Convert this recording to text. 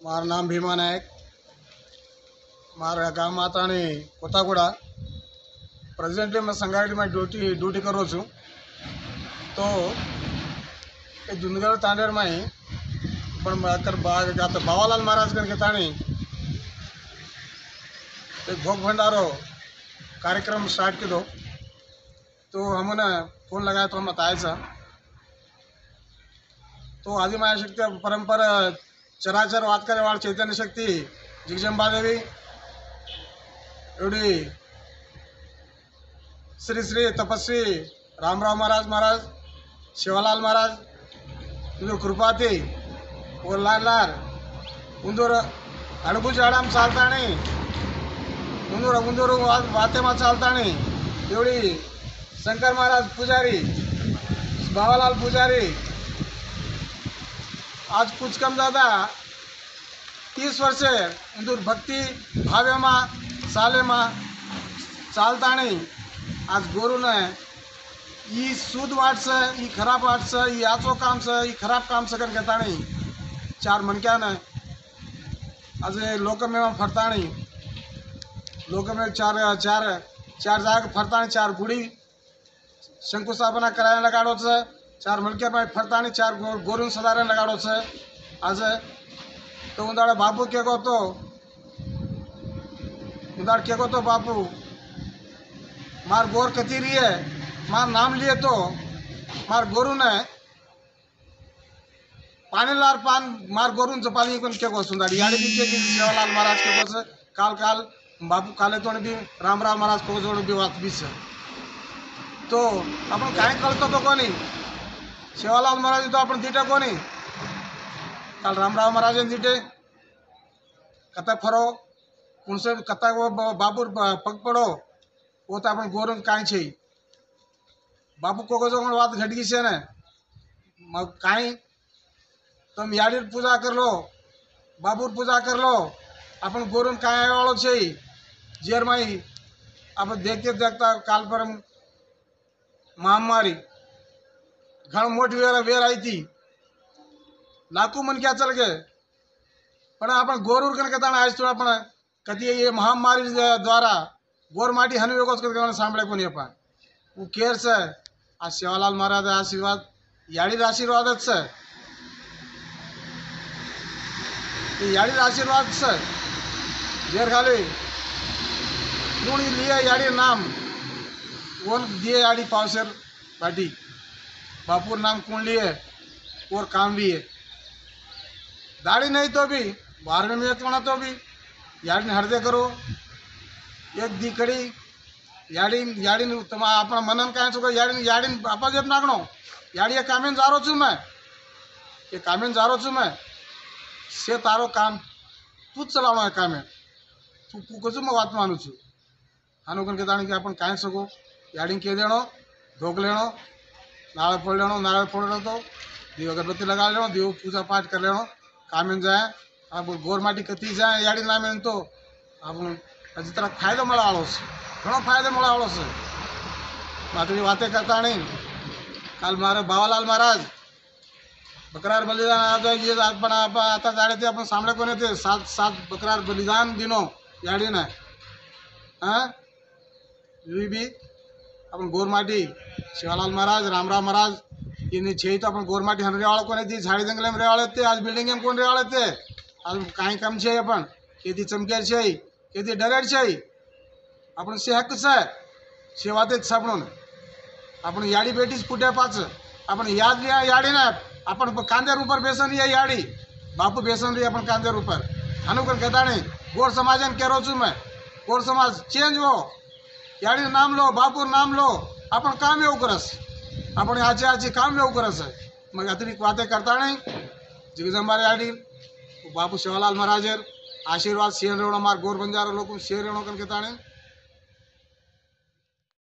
મારું નામ ભીમા નાયક મારા ગામ માતાની કોતાગુડા પ્રેઝન્ટલી મેં સંગારેડીમાં ડ્યુટી ડ્યુટી કરું છું તો એ જુનાગઢ તાંડેરમાં પણ અત્યારે બા- आता बाबालाल महाराज करके ताणी एक भोग भंडारो कार्यक्रम स्टार्ट केलो तो हमने फोन लगाया तो हम बतायचा तो आदिमाया शक्ती परंपरा चराचर वाद वाळ चैतन्य शक्ती जिगजंबादेवी एवढी श्री श्री तपस्वी रामराव महाराज महाराज शिवालाल महाराज तुझं कृपाती लाल उंदूर अणभुज आडाम चालताणी उंदूर उंदूर वा- वातेमा चालताणी एवढी शंकर महाराज पुजारी बाबालाल पुजारी आज कुछ कम दादा तीस वर्षे इंदूर भक्ती भावेमा सालेमा, चालताणी, आज गोरून ई सूद वाटस, ई खराब वाटस, ई आचो काम से ई खराब काम स करून घेताणी. चार मनक्यान आज लोकमेवा लोक में चार चार चार जाग फरताणी, चार गुडी शंकुस्थापना स्थापना लगाड़ो लगाडोच. चार मनक्या पाय फरताणी, चार गोरून सदारण लगाडोच. आज तो उंदाळ बापू केगोतो को केगोतो बापू. मार गोर कती है? मार नाम लिए तो. मार गोरु ने. पानी लार पान मार गोरु गोरूंचं पाणी को सुंदर. यारे भी बी केकी सेवालाल महाराज केकोस काल काल बापू काले तोणी भी राम राम महाराज कोजोड बी भी बीस तो आपण कहीं कल तो कोणी सेवालाल महाराज तो आपण दिटा कोणी કાલ રામરાવ મહારાજને દીધે કથા ફરો કુણસે કથા બાબુ પગ પડો, પોતા આપણે ગોરંગ કાંઈ છે બાપુ કોકો જો પણ વાત ઘટકી છે ને. કાંઈ? તમે યાડીર પૂજા કરી લો બાબુર પૂજા કરી લો. આપણે ગોરંગ કાંઈ વાળો છે ઝેરમાં આપણે દેખતે દેખતા કાલ પરમ મહામારી. ઘણ મોટી વેર વેર આવી હતી लाखों मन क्या चल गए? पर आप गोर उरकन कताना आज थोड़ा पण कदी ये महामारी द्वारा गोर माटी हन वेगोच करताना सांभळे कोणी आपण उ केअर से आ सेवालाल महाराज आशीर्वाद याडीर आशीर्वादच से याडीर आशीर्वाद से जेर खाली. लूणी, लिया याडी नाम. ओन दिए याडी पावसर पाटी. बापूर नाम कुंडली है और काम भी है दाढ़ी नहीं तो भी बारहवें में एक तो भी याडी हरदे करो एक दी कड़ी याडी याडी तमा आपण मनन काय चुको याडी याडी आपा जेप नागणो याडी ये कामेन जारो છું मैं ये कामेन जारो છું मैं से तारो काम तूच चलावणो आहे कामेन तू तू कसं मग वात मानू છું આનું કણ કહેતા કે आपण काय सगो याडी के देणो धोक लेणो नारळ फोड लेणो नारळ फोडलो तो दिव अगरबत्ती लगा लेणो दिव पूजा पाठ कर लेणो कामेन काय ಜಾಯ आपण गोरमाटी ಕತ್ತಿ जाय याडी ನಾಮೆ म्हणतो आपण त्याचा तर फायदा मला आळोस. घणो फायदा मला आळोस मातडी वाते करता आणि काल महाराज बावालाल महाराज बकरार बलिदान आज पण पण आता जाडे ते आपण सामळे कोण येते? सात सात बकरार बलिदान दिनो याडी ना हां? बी आपण गोरमाटी शिवालाल महाराज रामराव महाराज इन तो अपन गोरमाटी हम रेवाड़ को थी झाड़ी जंगल में रेवाड़े थे, आज बिल्डिंग में कौन रेवाड़े थे? आज कहीं कम छे अपन खेती चमकेर छे खेती डरेर छे। अपन से हक से, सेवा देत से ने। अपन याड़ी बेटी फूटे पाच अपन याद लिया याड़ी ने, अपन कांदेर ऊपर बेसन लिया याड़ी। बापू बेसन रही अपन कांदेर ऊपर। अनुकर गदाणी गोर समाज ने कह छू मैं। गोर समाज चेंज हो। याड़ी नाम लो बापू नाम लो, अपन काम एवं करस। आपण आजी आज काम येऊ करस मग अतिरिक्त वाते करता नाही जिगजंबार याडी बापू शिवालाल महाराजर आशीर्वाद शेर रेवणो मार गोर बंजारा शेर रेवणो कन कहेता नहीं